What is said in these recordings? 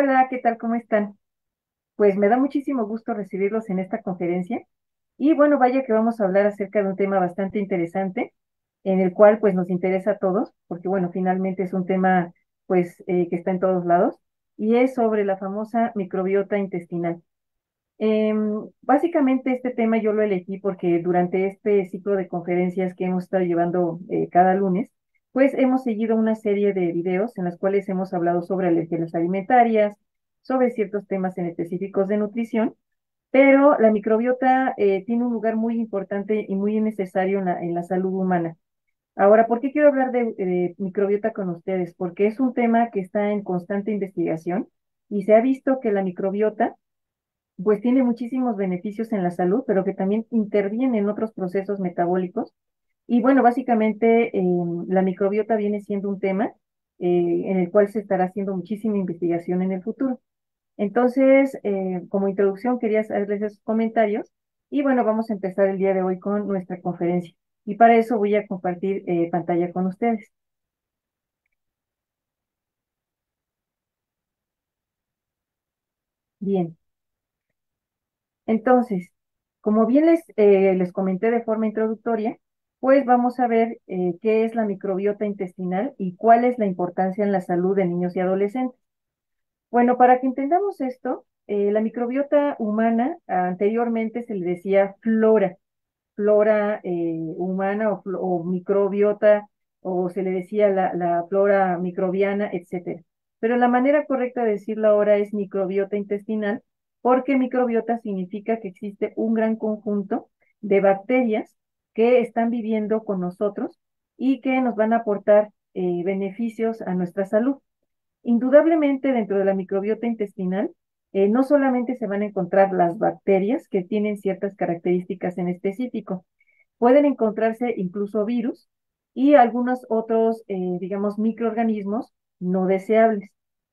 Hola, ¿qué tal? ¿Cómo están? Pues me da muchísimo gusto recibirlos en esta conferencia. Y bueno, vaya que vamos a hablar acerca de un tema bastante interesante, en el cual pues nos interesa a todos, porque bueno, finalmente es un tema pues eh, que está en todos lados, y es sobre la famosa microbiota intestinal. Em, básicamente este tema yo lo elegí porque durante este ciclo de conferencias que hemos estado llevando eh, cada lunes, pues hemos seguido una serie de videos en las cuales hemos hablado sobre alergias alimentarias, sobre ciertos temas en específicos de nutrición, pero la microbiota eh, tiene un lugar muy importante y muy necesario en la, en la salud humana. Ahora, ¿por qué quiero hablar de, de microbiota con ustedes? Porque es un tema que está en constante investigación y se ha visto que la microbiota pues tiene muchísimos beneficios en la salud, pero que también interviene en otros procesos metabólicos. Y bueno, básicamente eh, la microbiota viene siendo un tema eh, en el cual se estará haciendo muchísima investigación en el futuro. Entonces, eh, como introducción, quería hacerles esos comentarios y bueno, vamos a empezar el día de hoy con nuestra conferencia. Y para eso voy a compartir pantalla con ustedes. Bien, entonces, como bien les, les comenté de forma introductoria, pues vamos a ver eh, qué es la microbiota intestinal y cuál es la importancia en la salud de niños y adolescentes. Bueno, para que entendamos esto, eh, la microbiota humana anteriormente se le decía flora, flora humana o, microbiota, o se le decía la, la flora microbiana, etc. Pero la manera correcta de decirlo ahora es microbiota intestinal porque microbiota significa que existe un gran conjunto de bacterias que están viviendo con nosotros y que nos van a aportar eh, beneficios a nuestra salud. Indudablemente dentro de la microbiota intestinal eh, no solamente se van a encontrar las bacterias que tienen ciertas características en específico, pueden encontrarse incluso virus y algunos otros, eh, digamos, microorganismos no deseables.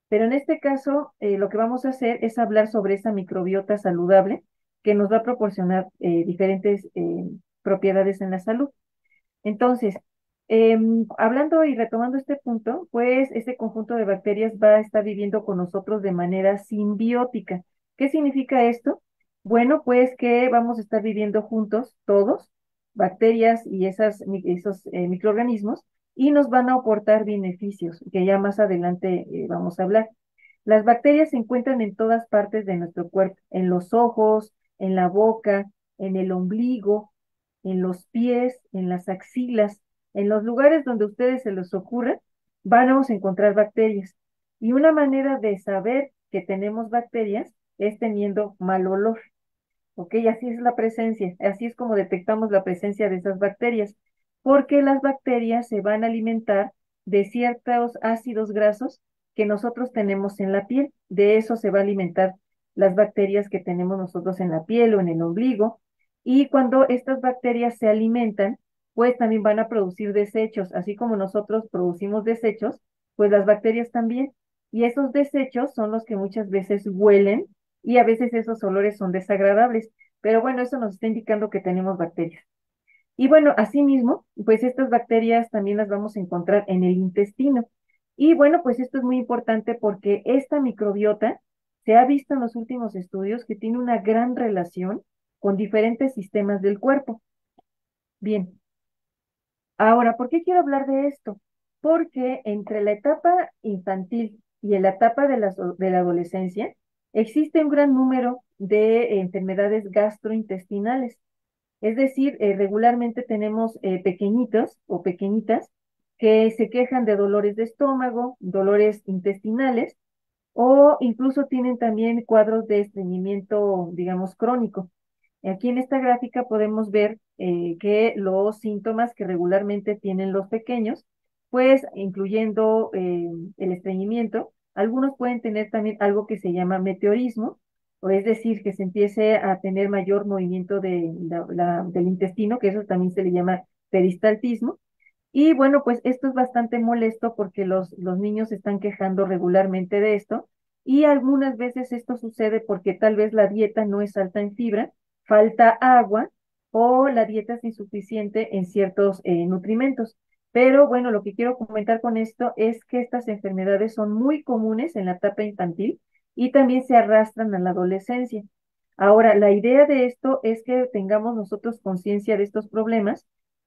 Pero en este caso, lo que vamos a hacer es hablar sobre esa microbiota saludable que nos va a proporcionar diferentes propiedades en la salud. Entonces, em, hablando y retomando este punto, pues este conjunto de bacterias va a estar viviendo con nosotros de manera simbiótica. ¿Qué significa esto? Bueno, pues que vamos a estar viviendo juntos todos, bacterias y esas, esos microorganismos, y nos van a aportar beneficios, que ya más adelante eh, vamos a hablar. Las bacterias se encuentran en todas partes de nuestro cuerpo, en los ojos, en la boca, en el ombligo, en los pies, en las axilas, en los lugares donde a ustedes se les ocurra, vamos a encontrar bacterias. Y una manera de saber que tenemos bacterias es teniendo mal olor. ¿Ok? Así es la presencia, así es como detectamos la presencia de esas bacterias porque las bacterias se van a alimentar de ciertos ácidos grasos que nosotros tenemos en la piel. De eso se va a alimentar las bacterias que tenemos nosotros en la piel o en el ombligo. Y cuando estas bacterias se alimentan, pues también van a producir desechos, así como nosotros producimos desechos, pues las bacterias también. Y esos desechos son los que muchas veces huelen y a veces esos olores son desagradables. Pero bueno, eso nos está indicando que tenemos bacterias. Y bueno, asimismo, pues estas bacterias también las vamos a encontrar en el intestino. Y bueno, pues esto es muy importante porque esta microbiota se ha visto en los últimos estudios que tiene una gran relación con diferentes sistemas del cuerpo. Bien. Ahora, ¿por qué quiero hablar de esto? Porque entre la etapa infantil y la etapa de la, adolescencia existe un gran número de enfermedades gastrointestinales. Es decir, eh, regularmente tenemos eh, pequeñitos o pequeñitas que se quejan de dolores de estómago, dolores intestinales o incluso tienen también cuadros de estreñimiento, digamos, crónico. Aquí en esta gráfica podemos ver eh, que los síntomas que regularmente tienen los pequeños, pues incluyendo el estreñimiento, algunos pueden tener también algo que se llama meteorismo, o es decir, que se empiece a tener mayor movimiento de, del intestino, que eso también se le llama peristaltismo. Y bueno, pues esto es bastante molesto porque los, los niños se están quejando regularmente de esto y algunas veces esto sucede porque tal vez la dieta no es alta en fibra, falta agua o la dieta es insuficiente en ciertos eh, nutrimentos. Pero bueno, lo que quiero comentar con esto es que estas enfermedades son muy comunes en la etapa infantil y también se arrastran a la adolescencia. Ahora, la idea de esto es que tengamos nosotros conciencia de estos problemas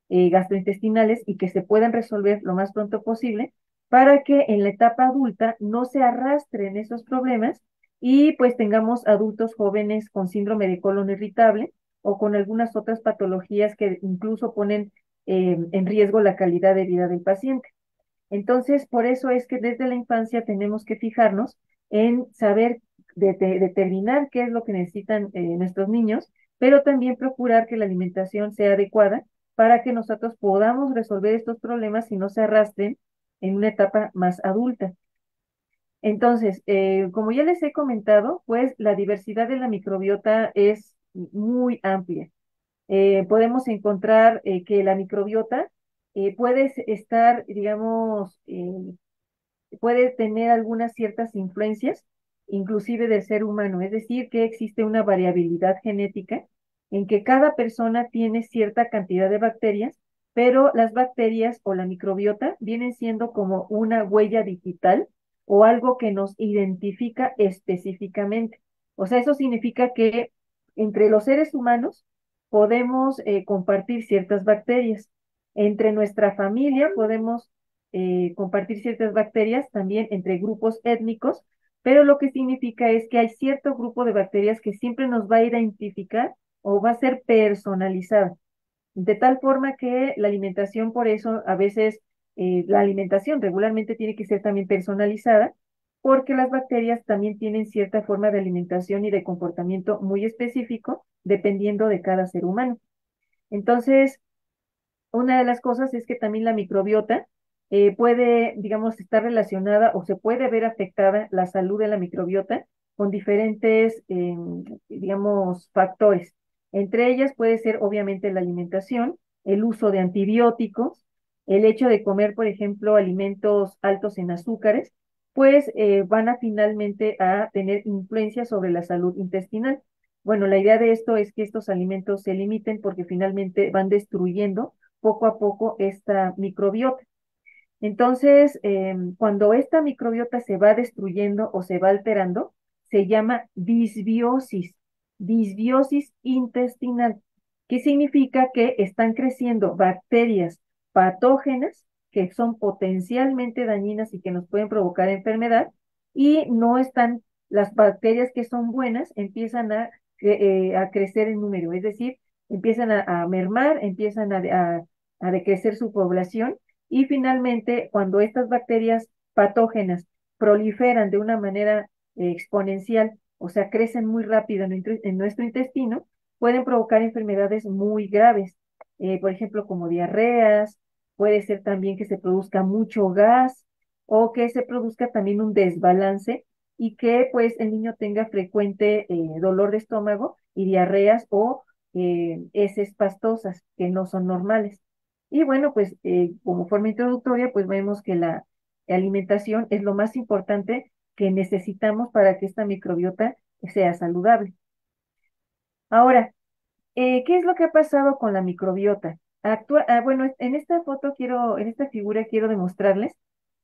eh, gastrointestinales y que se puedan resolver lo más pronto posible para que en la etapa adulta no se arrastren esos problemas y pues tengamos adultos jóvenes con síndrome de colon irritable o con algunas otras patologías que incluso ponen eh, en riesgo la calidad de vida del paciente. Entonces, por eso es que desde la infancia tenemos que fijarnos en saber determinar qué es lo que necesitan eh, nuestros niños, pero también procurar que la alimentación sea adecuada para que nosotros podamos resolver estos problemas y no se arrastren en una etapa más adulta. Entonces, eh, como ya les he comentado, pues la diversidad de la microbiota es muy amplia. Eh, podemos encontrar eh, que la microbiota puede estar, digamos, puede tener algunas ciertas influencias, inclusive del ser humano, es decir, que existe una variabilidad genética en que cada persona tiene cierta cantidad de bacterias, pero las bacterias o la microbiota vienen siendo como una huella digital o algo que nos identifica específicamente. O sea, eso significa que entre los seres humanos podemos eh, compartir ciertas bacterias. Entre nuestra familia podemos eh, compartir ciertas bacterias, también entre grupos étnicos, pero lo que significa es que hay cierto grupo de bacterias que siempre nos va a identificar o va a ser personalizada. De tal forma que la alimentación, por eso, a veces eh, la alimentación regularmente tiene que ser también personalizada, porque las bacterias también tienen cierta forma de alimentación y de comportamiento muy específico dependiendo de cada ser humano. Entonces, una de las cosas es que también la microbiota eh, puede, digamos, estar relacionada o se puede ver afectada la salud de la microbiota con diferentes, em, digamos, factores. Entre ellas puede ser obviamente la alimentación, el uso de antibióticos, el hecho de comer, por ejemplo, alimentos altos en azúcares, pues eh, van a finalmente a tener influencia sobre la salud intestinal. Bueno, la idea de esto es que estos alimentos se limiten porque finalmente van destruyendo poco a poco esta microbiota. Entonces, em, cuando esta microbiota se va destruyendo o se va alterando, se llama disbiosis, disbiosis intestinal, que significa que están creciendo bacterias patógenas que son potencialmente dañinas y que nos pueden provocar enfermedad, y no están, las bacterias que son buenas empiezan a, eh, crecer en número, es decir, empiezan a, mermar, empiezan a, decrecer su población, y finalmente, cuando estas bacterias patógenas proliferan de una manera exponencial, o sea, crecen muy rápido en, nuestro intestino, pueden provocar enfermedades muy graves, eh, por ejemplo, como diarreas, puede ser también que se produzca mucho gas o que se produzca también un desbalance y que pues el niño tenga frecuente eh, dolor de estómago y diarreas o eh, heces pastosas que no son normales. Y bueno, pues como forma introductoria, pues vemos que la alimentación es lo más importante que necesitamos para que esta microbiota sea saludable. Ahora, eh, ¿qué es lo que ha pasado con la microbiota? Ah, bueno, en esta foto quiero, en esta figura quiero demostrarles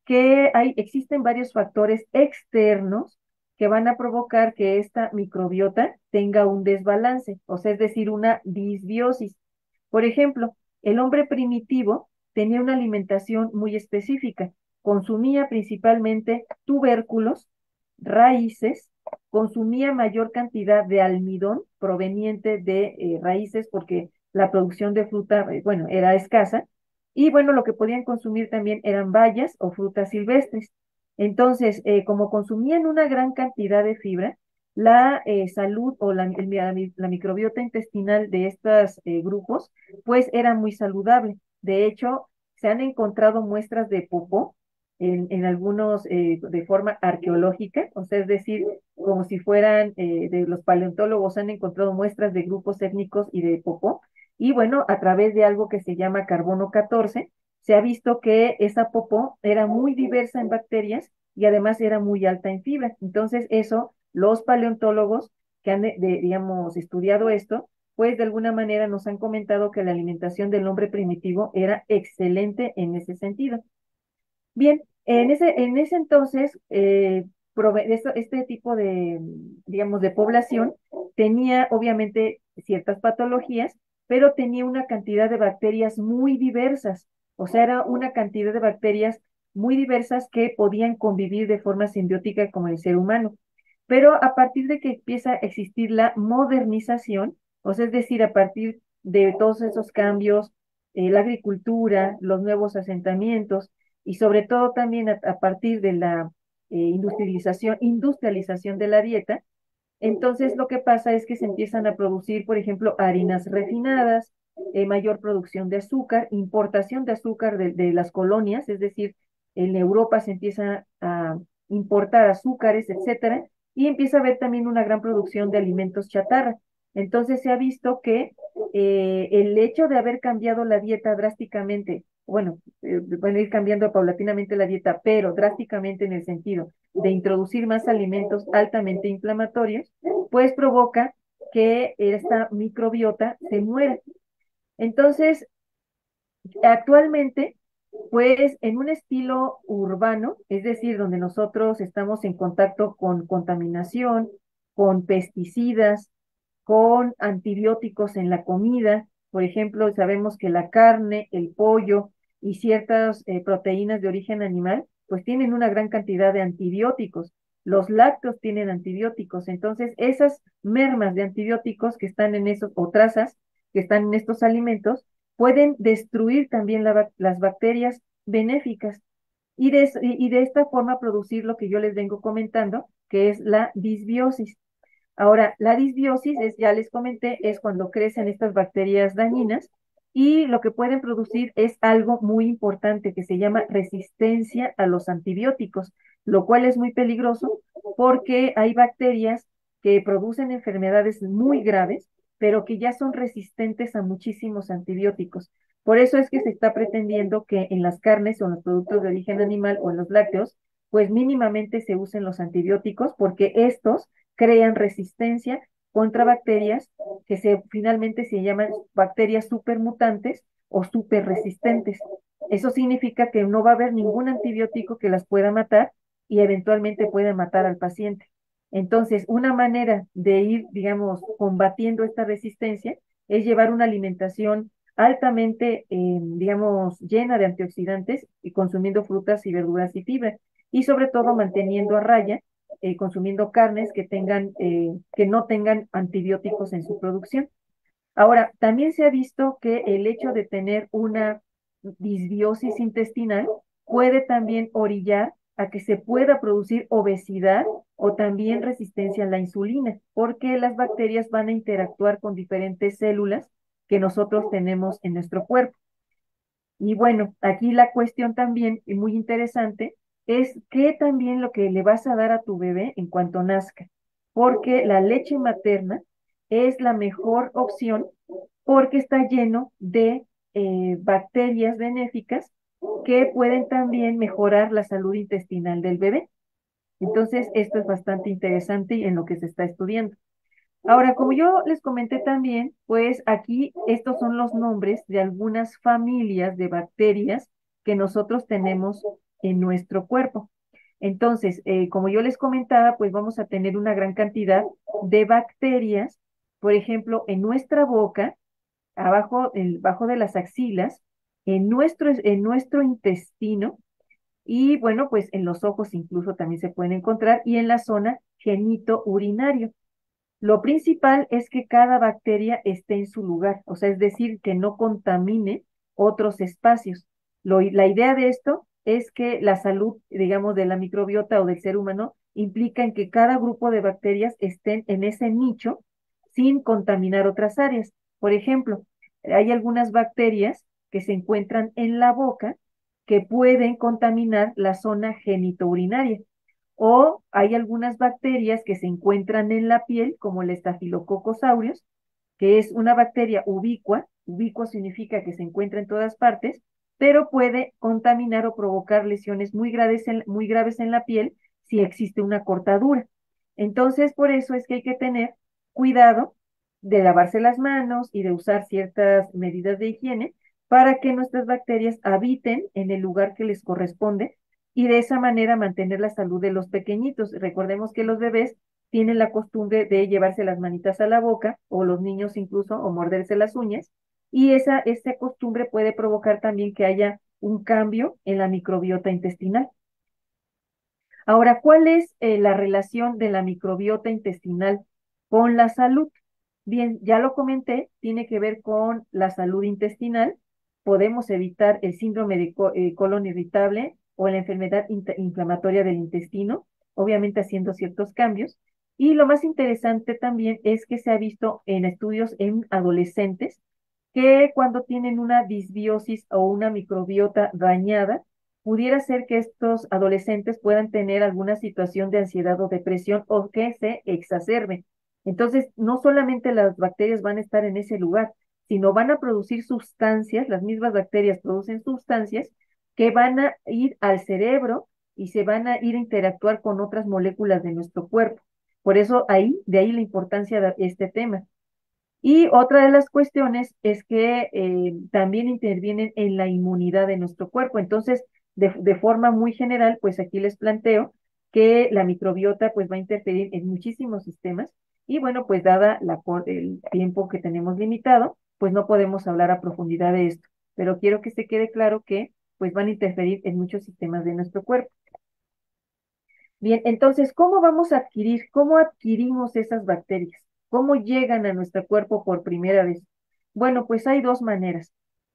que existen varios factores externos que van a provocar que esta microbiota tenga un desbalance, o sea, es decir, una disbiosis. Por ejemplo, el hombre primitivo tenía una alimentación muy específica consumía principalmente tubérculos, raíces, consumía mayor cantidad de almidón proveniente de eh, raíces porque la producción de fruta, eh, bueno, era escasa, y bueno, lo que podían consumir también eran bayas o frutas silvestres. Entonces, eh, como consumían una gran cantidad de fibra, la salud o la, la, microbiota intestinal de estos grupos, pues era muy saludable. De hecho, se han encontrado muestras de popó en, algunos eh, de forma arqueológica, o sea, es decir, como si fueran eh, de los paleontólogos han encontrado muestras de grupos étnicos y de popó, y bueno, a través de algo que se llama carbono 14, se ha visto que esa popó era muy diversa en bacterias y además era muy alta en fibra. Entonces, eso, los paleontólogos que han, digamos, estudiado esto, pues de alguna manera nos han comentado que la alimentación del hombre primitivo era excelente en ese sentido. Bien, en ese, en ese entonces, eh, este tipo de, digamos, de población tenía obviamente ciertas patologías, pero tenía una cantidad de bacterias muy diversas, o sea, era una cantidad de bacterias muy diversas que podían convivir de forma simbiótica con el ser humano. Pero a partir de que empieza a existir la modernización, o sea, es decir, a partir de todos esos cambios, eh, la agricultura, los nuevos asentamientos y sobre todo también a, partir de la eh, industrialización, industrialización de la dieta, entonces lo que pasa es que se empiezan a producir, por ejemplo, harinas refinadas, eh, mayor producción de azúcar, importación de azúcar de, las colonias, es decir, en Europa se empieza a importar azúcares, etcétera, y empieza a haber también una gran producción de alimentos chatarra. Entonces se ha visto que eh, el hecho de haber cambiado la dieta drásticamente, bueno, eh, bueno, ir cambiando paulatinamente la dieta, pero drásticamente en el sentido de introducir más alimentos altamente inflamatorios, pues provoca que esta microbiota se muera. Entonces, actualmente pues en un estilo urbano, es decir, donde nosotros estamos en contacto con contaminación, con pesticidas, con antibióticos en la comida, por ejemplo, sabemos que la carne, el pollo y ciertas eh, proteínas de origen animal, pues tienen una gran cantidad de antibióticos. Los lácteos tienen antibióticos, entonces esas mermas de antibióticos que están en esos, o trazas que están en estos alimentos, pueden destruir también las bacterias benéficas y de, y de esta forma producir lo que yo les vengo comentando, que es la disbiosis. Ahora, la disbiosis, es, ya les comenté, es cuando crecen estas bacterias dañinas y lo que pueden producir es algo muy importante que se llama resistencia a los antibióticos, lo cual es muy peligroso porque hay bacterias que producen enfermedades muy graves pero que ya son resistentes a muchísimos antibióticos. Por eso es que se está pretendiendo que en las carnes o en los productos de origen animal o en los lácteos, pues mínimamente se usen los antibióticos porque estos crean resistencia contra bacterias que finalmente se llaman bacterias supermutantes o superresistentes. Eso significa que no va a haber ningún antibiótico que las pueda matar y eventualmente pueda matar al paciente. Entonces, una manera de ir, digamos, combatiendo esta resistencia es llevar una alimentación altamente, eh, digamos, llena de antioxidantes y consumiendo frutas y verduras y fibra. Y sobre todo manteniendo a raya, eh, consumiendo carnes que tengan, eh, que no tengan antibióticos en su producción. Ahora, también se ha visto que el hecho de tener una disbiosis intestinal puede también orillar a que se pueda producir obesidad o también resistencia a la insulina, porque las bacterias van a interactuar con diferentes células que nosotros tenemos en nuestro cuerpo. Y bueno, aquí la cuestión también, muy interesante, es qué también lo que le vas a dar a tu bebé en cuanto nazca, porque la leche materna es la mejor opción porque está lleno de eh, bacterias benéficas que pueden también mejorar la salud intestinal del bebé. Entonces, esto es bastante interesante en lo que se está estudiando. Ahora, como yo les comenté también, pues aquí estos son los nombres de algunas familias de bacterias que nosotros tenemos en nuestro cuerpo. Entonces, eh, como yo les comentaba, pues vamos a tener una gran cantidad de bacterias, por ejemplo, en nuestra boca, abajo, bajo de las axilas, en nuestro, en nuestro intestino y bueno, pues en los ojos incluso también se pueden encontrar y en la zona genito urinario. Lo principal es que cada bacteria esté en su lugar, o sea, es decir, que no contamine otros espacios. Lo, la idea de esto es que la salud, digamos, de la microbiota o del ser humano implica en que cada grupo de bacterias estén en ese nicho sin contaminar otras áreas. Por ejemplo, hay algunas bacterias que se encuentran en la boca que pueden contaminar la zona genitourinaria. O hay algunas bacterias que se encuentran en la piel, como el estafilococcus aureus, que es una bacteria ubicua. Ubicua significa que se encuentra en todas partes, pero puede contaminar o provocar lesiones muy graves en, muy graves en la piel si existe una cortadura. Entonces, por eso es que hay que tener cuidado de lavarse las manos y de usar ciertas medidas de higiene para que nuestras bacterias habiten en el lugar que les corresponde y de esa manera mantener la salud de los pequeñitos. Recordemos que los bebés tienen la costumbre de llevarse las manitas a la boca o los niños incluso o morderse las uñas y esa, costumbre puede provocar también que haya un cambio en la microbiota intestinal. Ahora, ¿cuál es eh, la relación de la microbiota intestinal con la salud? Bien, ya lo comenté, tiene que ver con la salud intestinal. Podemos evitar el síndrome de eh, colon irritable o la enfermedad inflamatoria del intestino, obviamente haciendo ciertos cambios. Y lo más interesante también es que se ha visto en estudios en adolescentes que cuando tienen una disbiosis o una microbiota dañada, pudiera ser que estos adolescentes puedan tener alguna situación de ansiedad o depresión o que se exacerbe. Entonces, no solamente las bacterias van a estar en ese lugar, sino van a producir sustancias, las mismas bacterias producen sustancias que van a ir al cerebro y se van a ir a interactuar con otras moléculas de nuestro cuerpo. Por eso ahí, de ahí la importancia de este tema. Y otra de las cuestiones es que eh, también intervienen en la inmunidad de nuestro cuerpo. Entonces, de, de, forma muy general, pues aquí les planteo que la microbiota pues va a interferir en muchísimos sistemas y bueno, pues dada la, el tiempo que tenemos limitado, pues no podemos hablar a profundidad de esto, pero quiero que se quede claro que pues van a interferir en muchos sistemas de nuestro cuerpo. Bien, entonces, ¿cómo vamos a adquirir, cómo adquirimos esas bacterias? ¿Cómo llegan a nuestro cuerpo por primera vez? Bueno, pues hay dos maneras.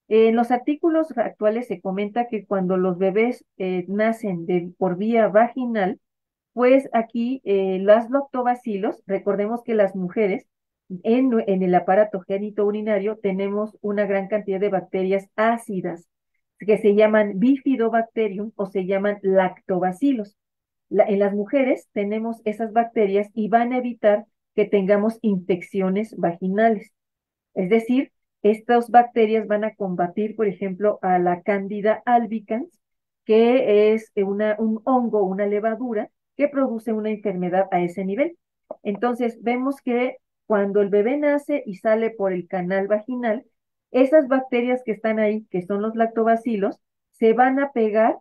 En los artículos actuales se comenta que cuando los bebés eh, nacen por vía vaginal, pues aquí eh, las lactobacilos, recordemos que las mujeres en, en el aparato génito urinario tenemos una gran cantidad de bacterias ácidas que se llaman bifidobacterium o se llaman lactobacilos. en las mujeres tenemos esas bacterias y van a evitar que tengamos infecciones vaginales. Es decir, estas bacterias van a combatir, por ejemplo, a la Candida albicans, que es una, un hongo, una levadura que produce una enfermedad a ese nivel. Entonces, vemos que cuando el bebé nace y sale por el canal vaginal, esas bacterias que están ahí, que son los lactobacilos, se van a pegar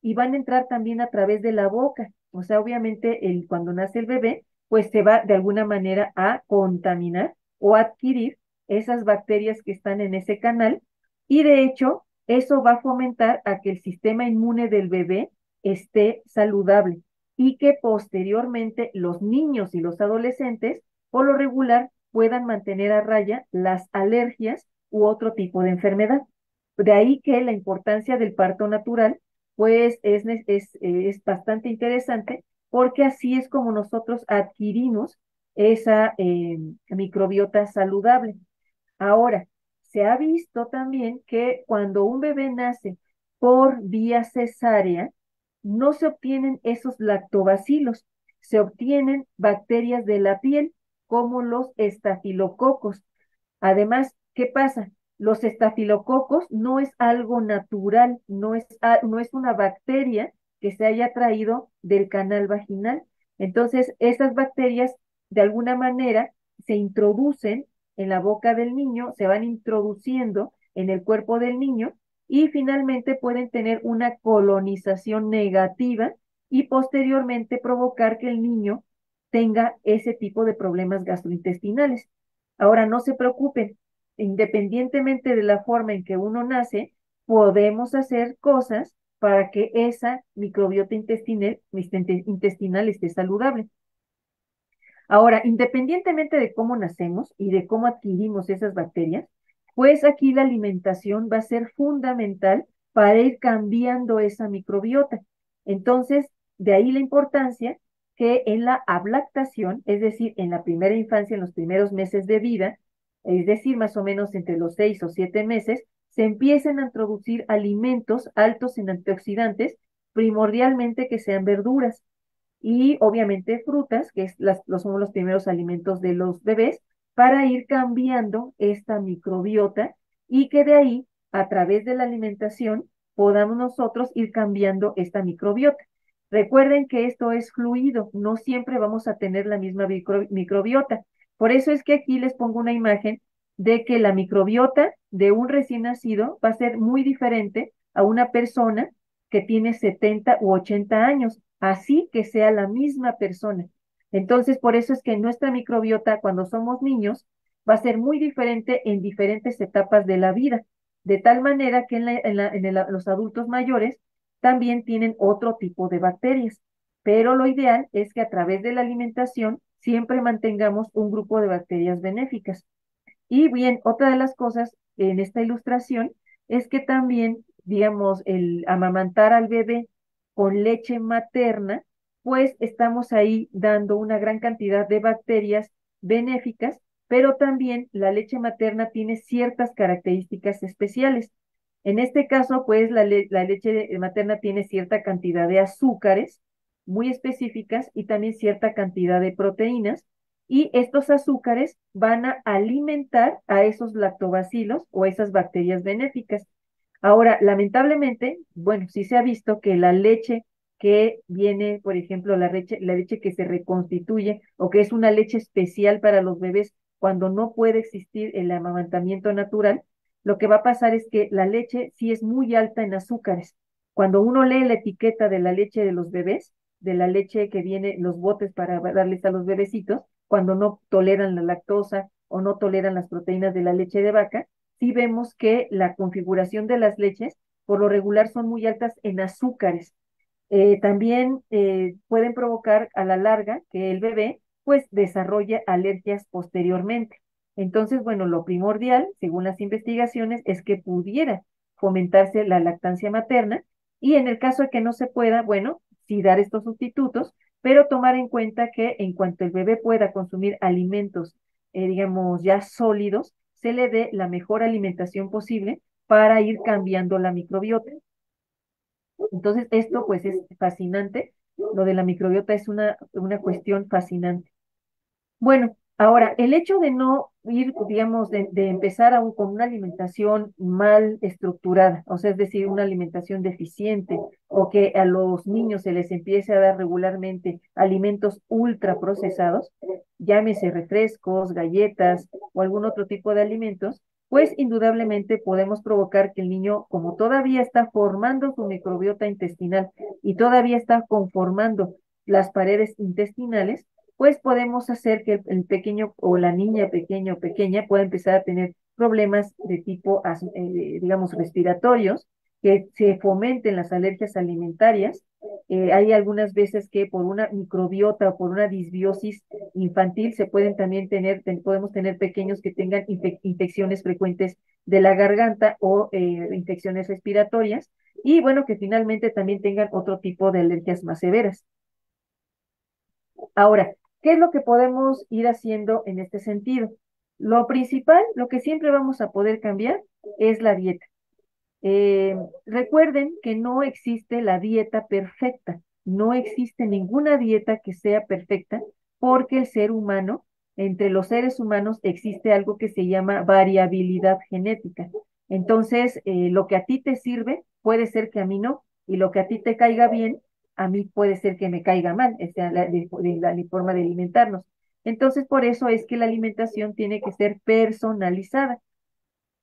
y van a entrar también a través de la boca. O sea, obviamente, el, cuando nace el bebé, pues se va de alguna manera a contaminar o adquirir esas bacterias que están en ese canal y de hecho eso va a fomentar a que el sistema inmune del bebé esté saludable y que posteriormente los niños y los adolescentes por lo regular puedan mantener a raya las alergias u otro tipo de enfermedad. De ahí que la importancia del parto natural pues es, es, es bastante interesante porque así es como nosotros adquirimos esa eh, microbiota saludable. Ahora, se ha visto también que cuando un bebé nace por vía cesárea, no se obtienen esos lactobacilos, se obtienen bacterias de la piel como los estafilococos. Además, ¿qué pasa? Los estafilococos no es algo natural, no es, no es una bacteria que se haya traído del canal vaginal. Entonces, esas bacterias de alguna manera se introducen en la boca del niño, se van introduciendo en el cuerpo del niño y finalmente pueden tener una colonización negativa y posteriormente provocar que el niño tenga ese tipo de problemas gastrointestinales. Ahora, no se preocupen, independientemente de la forma en que uno nace, podemos hacer cosas para que esa microbiota intestinal, esté saludable. Ahora, independientemente de cómo nacemos y de cómo adquirimos esas bacterias, pues aquí la alimentación va a ser fundamental para ir cambiando esa microbiota. Entonces, de ahí la importancia que en la ablactación, es decir, en la primera infancia, en los primeros meses de vida, es decir, más o menos entre los seis o siete meses, se empiecen a introducir alimentos altos en antioxidantes, primordialmente que sean verduras y obviamente frutas, que los, son los primeros alimentos de los bebés, para ir cambiando esta microbiota y que de ahí, a través de la alimentación, podamos nosotros ir cambiando esta microbiota. Recuerden que esto es fluido, no siempre vamos a tener la misma microbiota. Por eso es que aquí les pongo una imagen de que la microbiota de un recién nacido va a ser muy diferente a una persona que tiene 70 u 80 años, así que sea la misma persona. Entonces, por eso es que nuestra microbiota cuando somos niños va a ser muy diferente en diferentes etapas de la vida, de tal manera que en, los adultos mayores también tienen otro tipo de bacterias. Pero lo ideal es que a través de la alimentación siempre mantengamos un grupo de bacterias benéficas. Y bien, otra de las cosas en esta ilustración es que también, digamos, el amamantar al bebé con leche materna, pues estamos ahí dando una gran cantidad de bacterias benéficas, pero también la leche materna tiene ciertas características especiales. En este caso, pues la, la leche materna tiene cierta cantidad de azúcares muy específicas y también cierta cantidad de proteínas, y estos azúcares van a alimentar a esos lactobacilos o esas bacterias benéficas. Ahora, lamentablemente, bueno, sí se ha visto que la leche que viene, por ejemplo, la leche, la leche que se reconstituye o que es una leche especial para los bebés cuando no puede existir el amamantamiento natural, lo que va a pasar es que la leche sí es muy alta en azúcares. Cuando uno lee la etiqueta de la leche de los bebés, de la leche que viene, los botes para darles a los bebecitos, cuando no toleran la lactosa o no toleran las proteínas de la leche de vaca, sí vemos que la configuración de las leches por lo regular son muy altas en azúcares. Eh, también eh, pueden provocar a la larga que el bebé pues desarrolle alergias posteriormente. Entonces, bueno, lo primordial, según las investigaciones, es que pudiera fomentarse la lactancia materna y en el caso de que no se pueda, bueno, sí dar estos sustitutos, pero tomar en cuenta que en cuanto el bebé pueda consumir alimentos, eh, digamos, ya sólidos, se le dé la mejor alimentación posible para ir cambiando la microbiota. Entonces, esto pues es fascinante. Lo de la microbiota es una, una cuestión fascinante. Bueno, Ahora, el hecho de no ir, digamos, de, empezar aún con una alimentación mal estructurada, o sea, es decir, una alimentación deficiente, o que a los niños se les empiece a dar regularmente alimentos ultraprocesados, llámese refrescos, galletas o algún otro tipo de alimentos, pues indudablemente podemos provocar que el niño, como todavía está formando su microbiota intestinal y todavía está conformando las paredes intestinales, pues podemos hacer que el pequeño o la niña pequeña o pequeña pueda empezar a tener problemas de tipo, eh, digamos, respiratorios, que se fomenten las alergias alimentarias. Eh, hay algunas veces que por una microbiota o por una disbiosis infantil se pueden también tener, podemos tener pequeños que tengan infecciones frecuentes de la garganta o eh, infecciones respiratorias y bueno, que finalmente también tengan otro tipo de alergias más severas. Ahora, ¿Qué es lo que podemos ir haciendo en este sentido? Lo principal, lo que siempre vamos a poder cambiar es la dieta. Eh, recuerden que no existe la dieta perfecta, no existe ninguna dieta que sea perfecta porque el ser humano, entre los seres humanos existe algo que se llama variabilidad genética. Entonces, eh, lo que a ti te sirve puede ser que a mí no, y lo que a ti te caiga bien a mí puede ser que me caiga mal, esa la, la, forma de alimentarnos. Entonces, por eso es que la alimentación tiene que ser personalizada.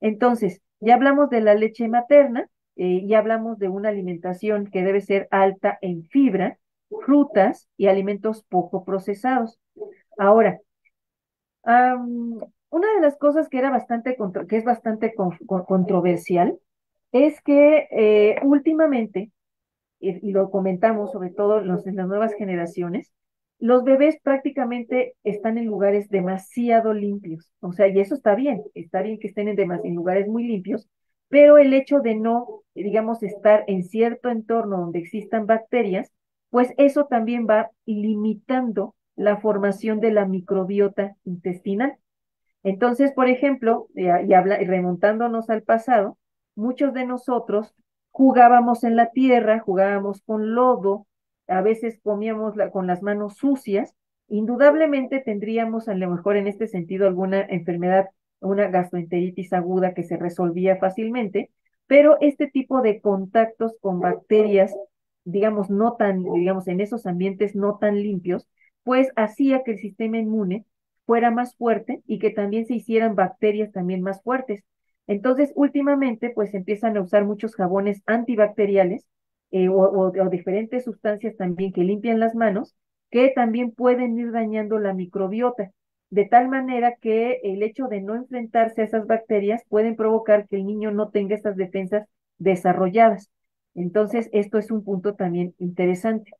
Entonces, ya hablamos de la leche materna, eh, ya hablamos de una alimentación que debe ser alta en fibra, frutas y alimentos poco procesados. Ahora, una de las cosas que era bastante que es bastante controversial es que eh, últimamente y, lo comentamos sobre todo los, en las nuevas generaciones, los bebés prácticamente están en lugares demasiado limpios. O sea, y eso está bien, está bien que estén en, en lugares muy limpios, pero el hecho de no, digamos, estar en cierto entorno donde existan bacterias, pues eso también va limitando la formación de la microbiota intestinal. Entonces, por ejemplo, y, y remontándonos al pasado, muchos de nosotros jugábamos en la tierra, jugábamos con lodo, a veces comíamos con las manos sucias, indudablemente tendríamos a lo mejor en este sentido alguna enfermedad, una gastroenteritis aguda que se resolvía fácilmente, pero este tipo de contactos con bacterias, digamos, no tan, digamos, en esos ambientes no tan limpios, pues hacía que el sistema inmune fuera más fuerte y que también se hicieran bacterias también más fuertes. Entonces, últimamente, pues empiezan a usar muchos jabones antibacteriales eh, o, diferentes sustancias también que limpian las manos, que también pueden ir dañando la microbiota, de tal manera que el hecho de no enfrentarse a esas bacterias pueden provocar que el niño no tenga esas defensas desarrolladas. Entonces, esto es un punto también interesante.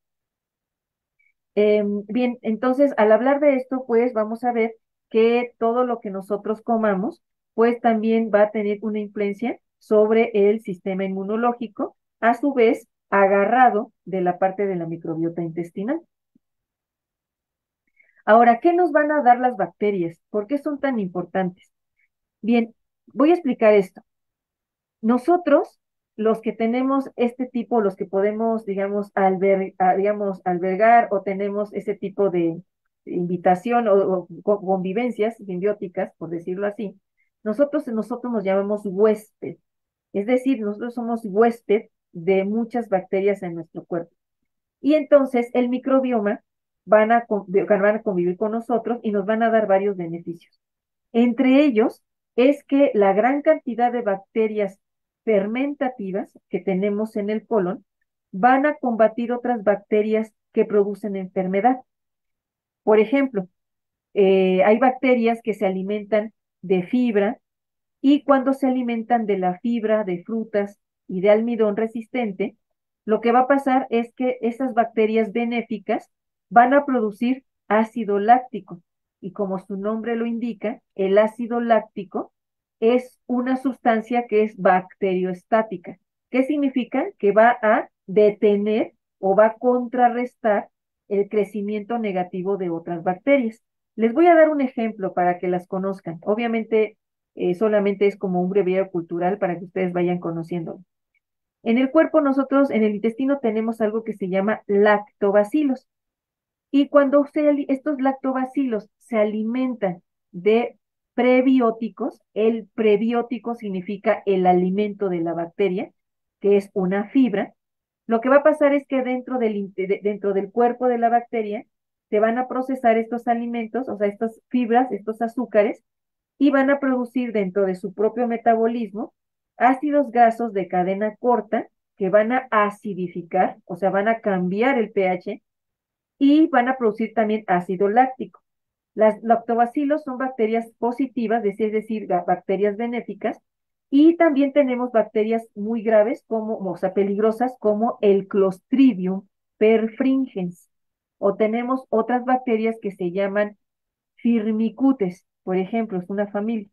Em, bien, entonces, al hablar de esto, pues vamos a ver que todo lo que nosotros comamos, pues también va a tener una influencia sobre el sistema inmunológico, a su vez agarrado de la parte de la microbiota intestinal. Ahora, ¿qué nos van a dar las bacterias? ¿Por qué son tan importantes? Bien, voy a explicar esto. Nosotros, los que tenemos este tipo, los que podemos, digamos, albergar o tenemos ese tipo de invitación o, convivencias simbióticas, por decirlo así, nosotros, nosotros nos llamamos huésped. Es decir, nosotros somos huésped de muchas bacterias en nuestro cuerpo. Y entonces el microbioma van a, van a convivir con nosotros y nos van a dar varios beneficios. Entre ellos es que la gran cantidad de bacterias fermentativas que tenemos en el colon van a combatir otras bacterias que producen enfermedad. Por ejemplo, eh, hay bacterias que se alimentan de fibra y cuando se alimentan de la fibra de frutas y de almidón resistente, lo que va a pasar es que esas bacterias benéficas van a producir ácido láctico. Y como su nombre lo indica, el ácido láctico es una sustancia que es bacterioestática. ¿Qué significa? Que va a detener o va a contrarrestar el crecimiento negativo de otras bacterias. Les voy a dar un ejemplo para que las conozcan. Obviamente, eh, solamente es como un breviario cultural para que ustedes vayan conociendo. En el cuerpo nosotros, en el intestino, tenemos algo que se llama lactobacilos. Y cuando estos lactobacilos se alimentan de prebióticos, el prebiótico significa el alimento de la bacteria, que es una fibra, lo que va a pasar es que dentro del, dentro del cuerpo de la bacteria se van a procesar estos alimentos, o sea, estas fibras, estos azúcares, y van a producir dentro de su propio metabolismo ácidos grasos de cadena corta que van a acidificar, o sea, van a cambiar el pH y van a producir también ácido láctico. Las lactobacilos son bacterias positivas, es decir, bacterias benéficas, y también tenemos bacterias muy graves, como, o sea, peligrosas, como el Clostridium perfringens. O tenemos otras bacterias que se llaman Firmicutes, por ejemplo, es una familia.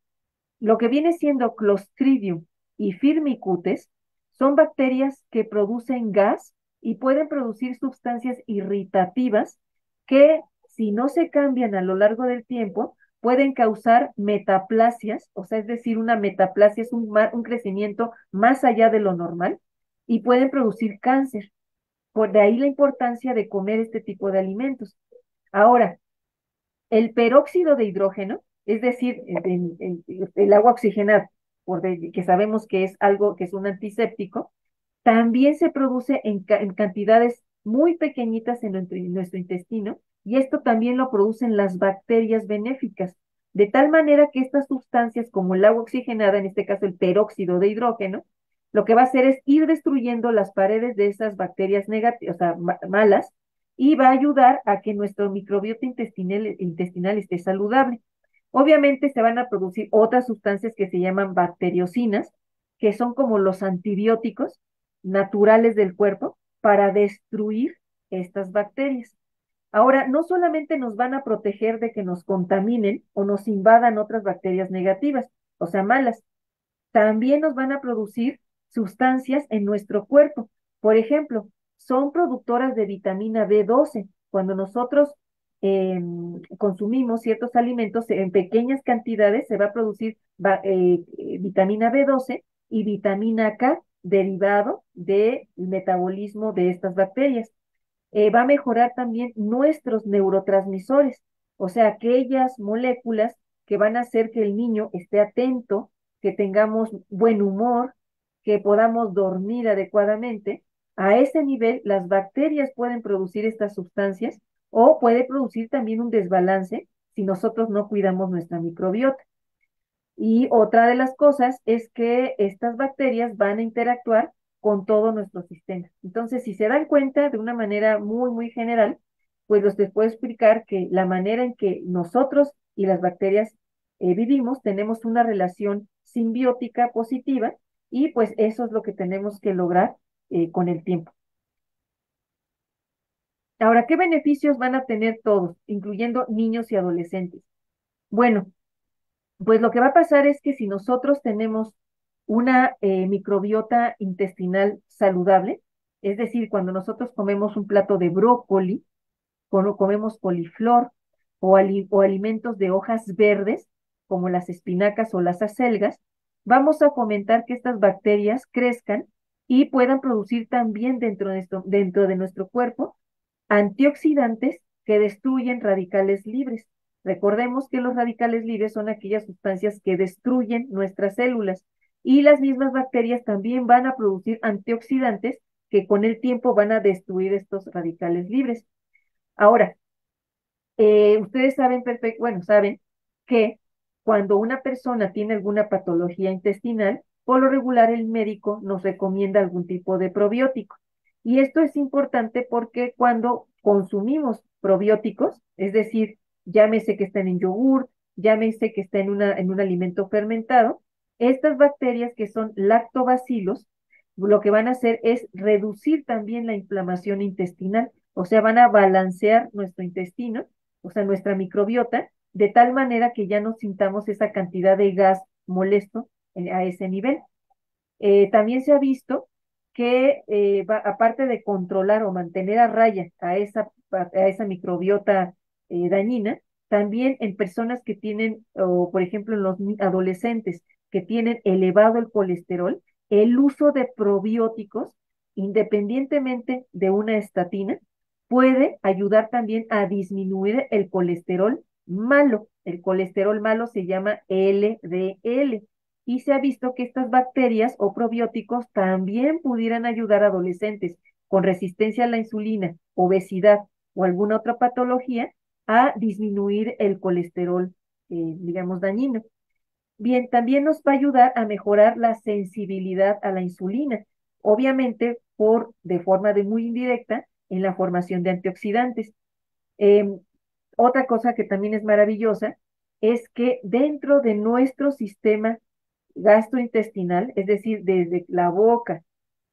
Lo que viene siendo Clostridium y Firmicutes son bacterias que producen gas y pueden producir sustancias irritativas que si no se cambian a lo largo del tiempo, pueden causar metaplasias, o sea, es decir, una metaplasia es un, un crecimiento más allá de lo normal y pueden producir cáncer. Por de ahí la importancia de comer este tipo de alimentos. Ahora, el peróxido de hidrógeno, es decir, el, agua oxigenada, por que sabemos que es algo que es un antiséptico, también se produce en, cantidades muy pequeñitas en nuestro, intestino y esto también lo producen las bacterias benéficas, de tal manera que estas sustancias como el agua oxigenada, en este caso el peróxido de hidrógeno, lo que va a hacer es ir destruyendo las paredes de esas bacterias negativas, o sea, malas, y va a ayudar a que nuestro microbiota intestinal, intestinal esté saludable. Obviamente se van a producir otras sustancias que se llaman bacteriocinas, que son como los antibióticos, naturales del cuerpo para destruir estas bacterias. Ahora, no solamente nos van a proteger de que nos contaminen o nos invadan otras bacterias negativas, o sea, malas, también nos van a producir sustancias en nuestro cuerpo. Por ejemplo, son productoras de vitamina B12. Cuando nosotros em, consumimos ciertos alimentos en pequeñas cantidades, se va a producir eh, vitamina B12 y vitamina K derivado del metabolismo de estas bacterias. Eh, va a mejorar también nuestros neurotransmisores, o sea, aquellas moléculas que van a hacer que el niño esté atento, que tengamos buen humor, que podamos dormir adecuadamente. A ese nivel, las bacterias pueden producir estas sustancias o puede producir también un desbalance si nosotros no cuidamos nuestra microbiota. Y otra de las cosas es que estas bacterias van a interactuar con todo nuestro sistema. Entonces, si se dan cuenta de una manera muy, muy general, pues les puedo explicar que la manera en que nosotros y las bacterias eh, vivimos tenemos una relación simbiótica positiva y pues eso es lo que tenemos que lograr eh, con el tiempo. Ahora, ¿qué beneficios van a tener todos, incluyendo niños y adolescentes? Bueno, pues lo que va a pasar es que si nosotros tenemos una eh, microbiota intestinal saludable, es decir, cuando nosotros comemos un plato de brócoli, cuando comemos coliflor o, o alimentos de hojas verdes, como las espinacas o las acelgas, vamos a fomentar que estas bacterias crezcan y puedan producir también dentro de, dentro de nuestro cuerpo antioxidantes que destruyen radicales libres. Recordemos que los radicales libres son aquellas sustancias que destruyen nuestras células y las mismas bacterias también van a producir antioxidantes que con el tiempo van a destruir estos radicales libres. Ahora, eh, ustedes saben perfecto, bueno, saben que cuando una persona tiene alguna patología intestinal, por lo regular el médico nos recomienda algún tipo de probiótico. Y esto es importante porque cuando consumimos probióticos, es decir, llámese que estén en yogur, llámese que está en, una, en un alimento fermentado, estas bacterias que son lactobacilos, lo que van a hacer es reducir también la inflamación intestinal, o sea, van a balancear nuestro intestino, o sea, nuestra microbiota, de tal manera que ya no sintamos esa cantidad de gas molesto a ese nivel. Eh, también se ha visto que eh, aparte de controlar o mantener a raya a esa, a esa microbiota eh, dañina, también en personas que tienen, o por ejemplo en los adolescentes que tienen elevado el colesterol, el uso de probióticos, independientemente de una estatina, puede ayudar también a disminuir el colesterol malo. El colesterol malo se llama LDL y se ha visto que estas bacterias o probióticos también pudieran ayudar a adolescentes con resistencia a la insulina, obesidad o alguna otra patología a disminuir el colesterol, eh, digamos, dañino. Bien, también nos va a ayudar a mejorar la sensibilidad a la insulina, obviamente por, de forma de muy indirecta, en la formación de antioxidantes. Em, otra cosa que también es maravillosa es que dentro de nuestro sistema gastrointestinal, es decir, desde la boca,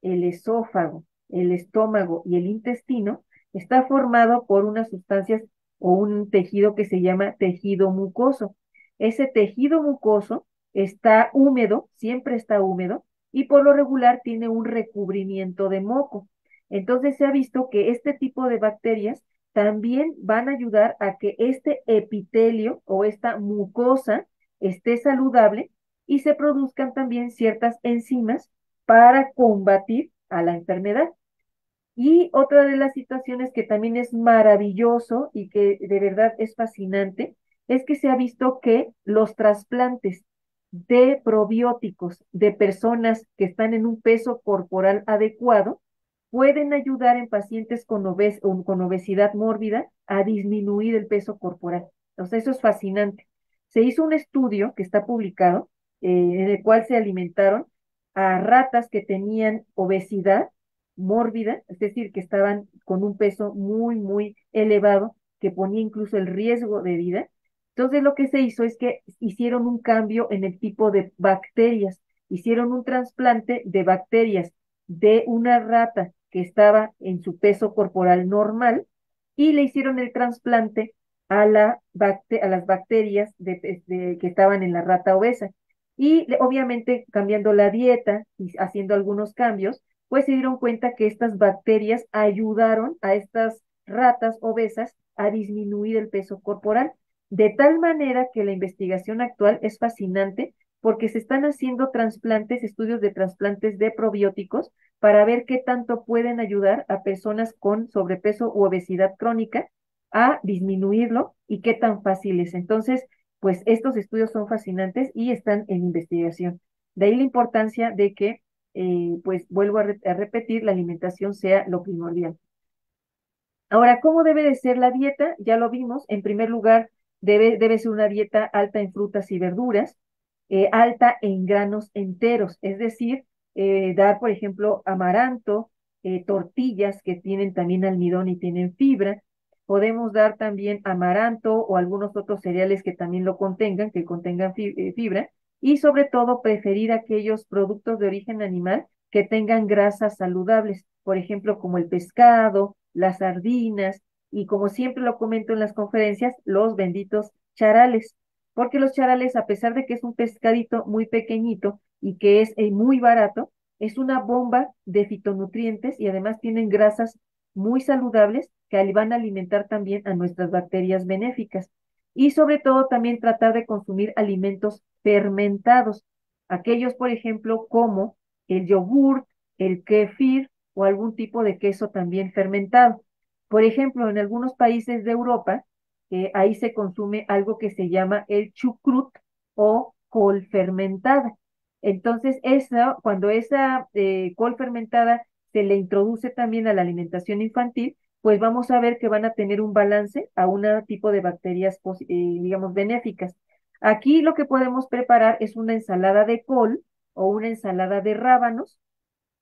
el esófago, el estómago y el intestino, está formado por unas sustancias o un tejido que se llama tejido mucoso. Ese tejido mucoso está húmedo, siempre está húmedo, y por lo regular tiene un recubrimiento de moco. Entonces se ha visto que este tipo de bacterias también van a ayudar a que este epitelio o esta mucosa esté saludable y se produzcan también ciertas enzimas para combatir a la enfermedad. Y otra de las situaciones que también es maravilloso y que de verdad es fascinante es que se ha visto que los trasplantes de probióticos de personas que están en un peso corporal adecuado pueden ayudar en pacientes con, obesidad mórbida a disminuir el peso corporal. Entonces, eso es fascinante. Se hizo un estudio que está publicado, eh, en el cual se alimentaron a ratas que tenían obesidad mórbida, es decir, que estaban con un peso muy, muy elevado, que ponía incluso el riesgo de vida. Entonces, lo que se hizo es que hicieron un cambio en el tipo de bacterias, hicieron un trasplante de bacterias de una rata que estaba en su peso corporal normal y le hicieron el trasplante a, la a las bacterias de, que estaban en la rata obesa. Y obviamente cambiando la dieta y haciendo algunos cambios, pues se dieron cuenta que estas bacterias ayudaron a estas ratas obesas a disminuir el peso corporal, de tal manera que la investigación actual es fascinante porque se están haciendo trasplantes, estudios de trasplantes de probióticos para ver qué tanto pueden ayudar a personas con sobrepeso u obesidad crónica a disminuirlo y qué tan fácil es. Entonces, pues estos estudios son fascinantes y están en investigación. De ahí la importancia de que, eh, pues vuelvo a, repetir, la alimentación sea lo primordial. Ahora, ¿cómo debe de ser la dieta? Ya lo vimos. En primer lugar, debe, debe ser una dieta alta en frutas y verduras, eh, alta en granos enteros, es decir, eh, dar, por ejemplo, amaranto, eh, tortillas que tienen también almidón y tienen fibra. Podemos dar también amaranto o algunos otros cereales que también lo contengan, que contengan fibra. Y sobre todo, preferir aquellos productos de origen animal que tengan grasas saludables, por ejemplo, como el pescado, las sardinas y como siempre lo comento en las conferencias, los benditos charales porque los charales, a pesar de que es un pescadito muy pequeñito y que es eh, muy barato, es una bomba de fitonutrientes y además tienen grasas muy saludables que van a alimentar también a nuestras bacterias benéficas. Y sobre todo también tratar de consumir alimentos fermentados, aquellos, por ejemplo, como el yogur, el kefir o algún tipo de queso también fermentado. Por ejemplo, en algunos países de Europa ahí se consume algo que se llama el chucrut o col fermentada. Entonces, esa, cuando esa eh, col fermentada se le introduce también a la alimentación infantil, pues vamos a ver que van a tener un balance a un tipo de bacterias, eh, digamos, benéficas. Aquí lo que podemos preparar es una ensalada de col o una ensalada de rábanos,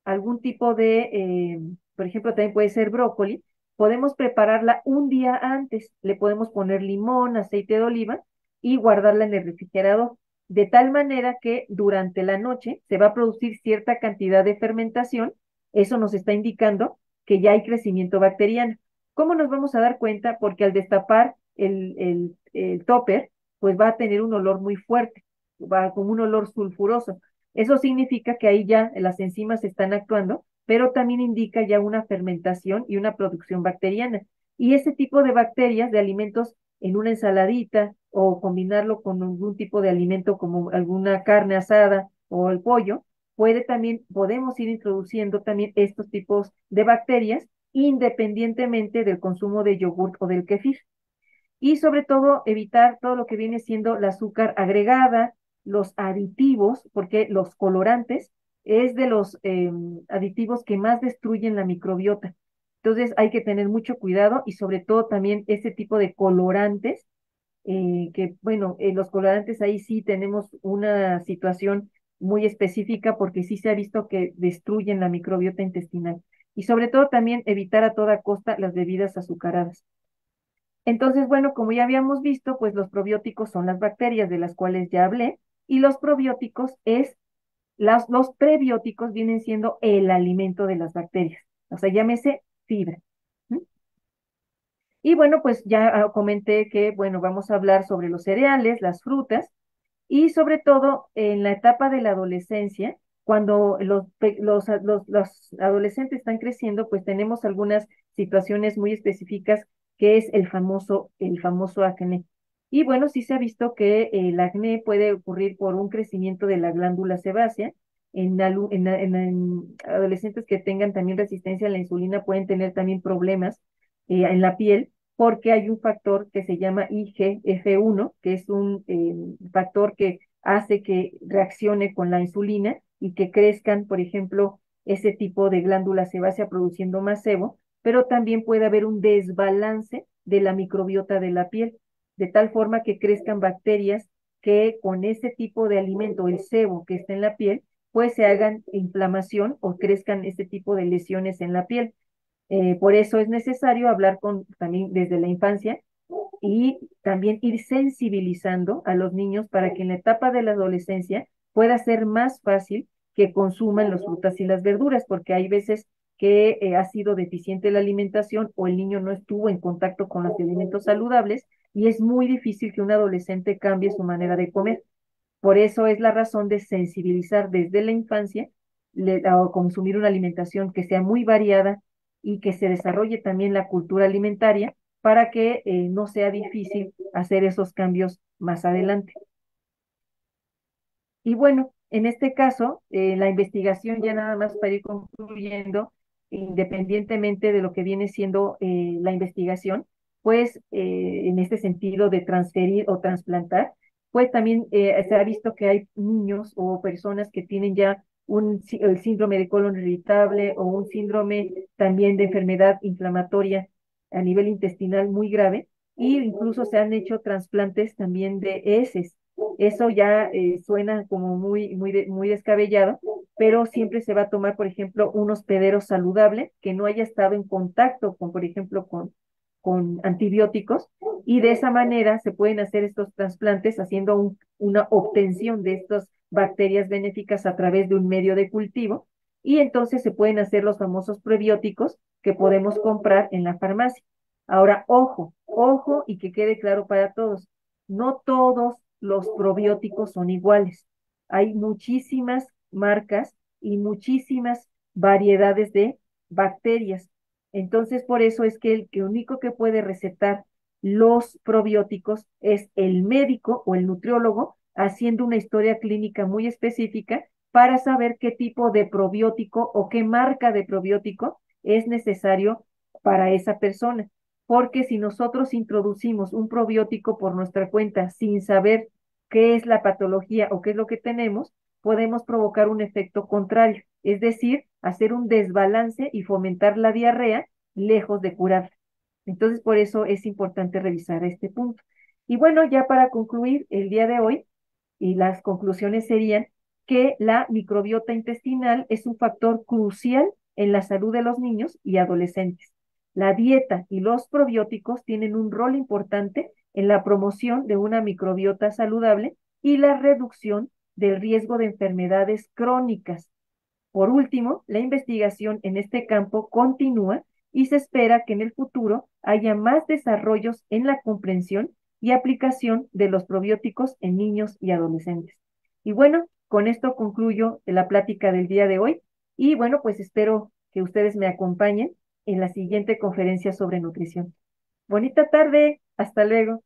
algún tipo de, eh, por ejemplo, también puede ser brócoli, podemos prepararla un día antes. Le podemos poner limón, aceite de oliva y guardarla en el refrigerador, de tal manera que durante la noche se va a producir cierta cantidad de fermentación. Eso nos está indicando que ya hay crecimiento bacteriano. ¿Cómo nos vamos a dar cuenta? Porque al destapar el, el, el topper, pues va a tener un olor muy fuerte, va con un olor sulfuroso. Eso significa que ahí ya las enzimas están actuando pero también indica ya una fermentación y una producción bacteriana. Y ese tipo de bacterias de alimentos en una ensaladita o combinarlo con algún tipo de alimento como alguna carne asada o el pollo, puede también, podemos ir introduciendo también estos tipos de bacterias independientemente del consumo de yogur o del kefir. Y sobre todo evitar todo lo que viene siendo la azúcar agregada, los aditivos, porque los colorantes es de los em, aditivos que más destruyen la microbiota. Entonces hay que tener mucho cuidado y sobre todo también ese tipo de colorantes, eh, que bueno, eh, los colorantes ahí sí tenemos una situación muy específica porque sí se ha visto que destruyen la microbiota intestinal. Y sobre todo también evitar a toda costa las bebidas azucaradas. Entonces, bueno, como ya habíamos visto, pues los probióticos son las bacterias de las cuales ya hablé y los probióticos es los prebióticos vienen siendo el alimento de las bacterias, o sea, llámese fibra. Y bueno, pues ya ah, comenté que, bueno, vamos a hablar sobre los cereales, las frutas y sobre todo en la etapa de la adolescencia, cuando los, los, los, los adolescentes están creciendo, pues tenemos algunas situaciones muy específicas que es el famoso, el famoso acné. Y bueno, sí se ha visto que el acné puede ocurrir por un crecimiento de la glándula sebácea. En, en, adolescentes que tengan también resistencia a la insulina pueden tener también problemas eh, en la piel porque hay un factor que se llama IGF-1, que es un eh, factor que hace que reaccione con la insulina y que crezcan, por ejemplo, ese tipo de glándula sebácea produciendo más sebo, pero también puede haber un desbalance de la microbiota de la piel de tal forma que crezcan bacterias que con ese tipo de alimento, el sebo que está en la piel, pues se hagan inflamación o crezcan este tipo de lesiones en la piel. Eh, por eso es necesario hablar con también desde la infancia y también ir sensibilizando a los niños para que en la etapa de la adolescencia pueda ser más fácil que consuman las frutas y las verduras, porque hay veces que eh, ha sido deficiente la alimentación o el niño no estuvo en contacto con los alimentos saludables y es muy difícil que un adolescente cambie su manera de comer. Por eso es la razón de sensibilizar desde la infancia a consumir una alimentación que sea muy variada y que se desarrolle también la cultura alimentaria para que eh, no sea difícil hacer esos cambios más adelante. Y bueno, en este caso, eh, la investigación ya nada más para ir concluyendo, independientemente de lo que viene siendo eh, la investigación, pues eh, en este sentido de transferir o trasplantar, pues también eh, se ha visto que hay niños o personas que tienen ya un síndrome de colon irritable o un síndrome también de enfermedad inflamatoria a nivel intestinal muy grave, y incluso se han hecho trasplantes también de heces. Eso ya eh, suena como muy, muy, muy descabellado, pero siempre se va a tomar, por ejemplo, un hospedero saludable que no haya estado en contacto con, por ejemplo, con, con antibióticos y de esa manera se pueden hacer estos trasplantes haciendo una obtención de estas bacterias benéficas a través de un medio de cultivo y entonces se pueden hacer los famosos prebióticos que podemos comprar en la farmacia. Ahora, ojo, ojo y que quede claro para todos, no todos los probióticos son iguales. Hay muchísimas marcas y muchísimas variedades de bacterias. Entonces, por eso es que el que único que puede recetar los probióticos es el médico o el nutriólogo haciendo una historia clínica muy específica para saber qué tipo de probiótico o qué marca de probiótico es necesario para esa persona. Porque si nosotros introducimos un probiótico por nuestra cuenta sin saber qué es la patología o qué es lo que tenemos, podemos provocar un efecto contrario, es decir, hacer un desbalance y fomentar la diarrea lejos de curar. Entonces, por eso es importante revisar este punto. Y bueno, ya para concluir el día de hoy, y las conclusiones serían que la microbiota intestinal es un factor crucial en la salud de los niños y adolescentes. La dieta y los probióticos tienen un rol importante en la promoción de una microbiota saludable y la reducción del riesgo de enfermedades crónicas. Por último, la investigación en este campo continúa y se espera que en el futuro haya más desarrollos en la comprensión y aplicación de los probióticos en niños y adolescentes. Y bueno, con esto concluyo la plática del día de hoy y bueno, pues espero que ustedes me acompañen en la siguiente conferencia sobre nutrición. Bonita tarde, hasta luego.